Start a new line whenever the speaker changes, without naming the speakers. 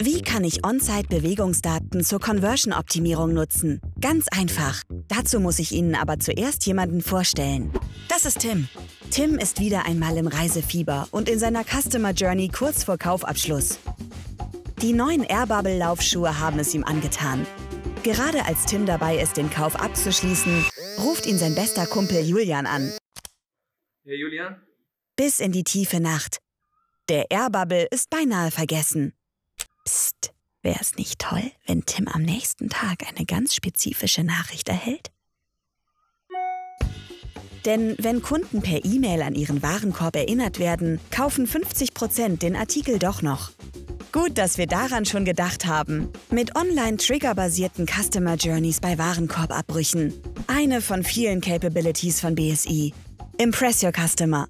Wie kann ich On-Site-Bewegungsdaten zur Conversion-Optimierung nutzen? Ganz einfach. Dazu muss ich Ihnen aber zuerst jemanden vorstellen. Das ist Tim. Tim ist wieder einmal im Reisefieber und in seiner Customer Journey kurz vor Kaufabschluss. Die neuen Airbubble-Laufschuhe haben es ihm angetan. Gerade als Tim dabei ist, den Kauf abzuschließen, ruft ihn sein bester Kumpel Julian an.
Hey Julian?
Bis in die tiefe Nacht. Der Airbubble ist beinahe vergessen. Wäre es nicht toll, wenn Tim am nächsten Tag eine ganz spezifische Nachricht erhält? Denn wenn Kunden per E-Mail an ihren Warenkorb erinnert werden, kaufen 50% den Artikel doch noch. Gut, dass wir daran schon gedacht haben. Mit online-trigger-basierten Customer Journeys bei Warenkorbabbrüchen. Eine von vielen Capabilities von BSI. Impress Your Customer.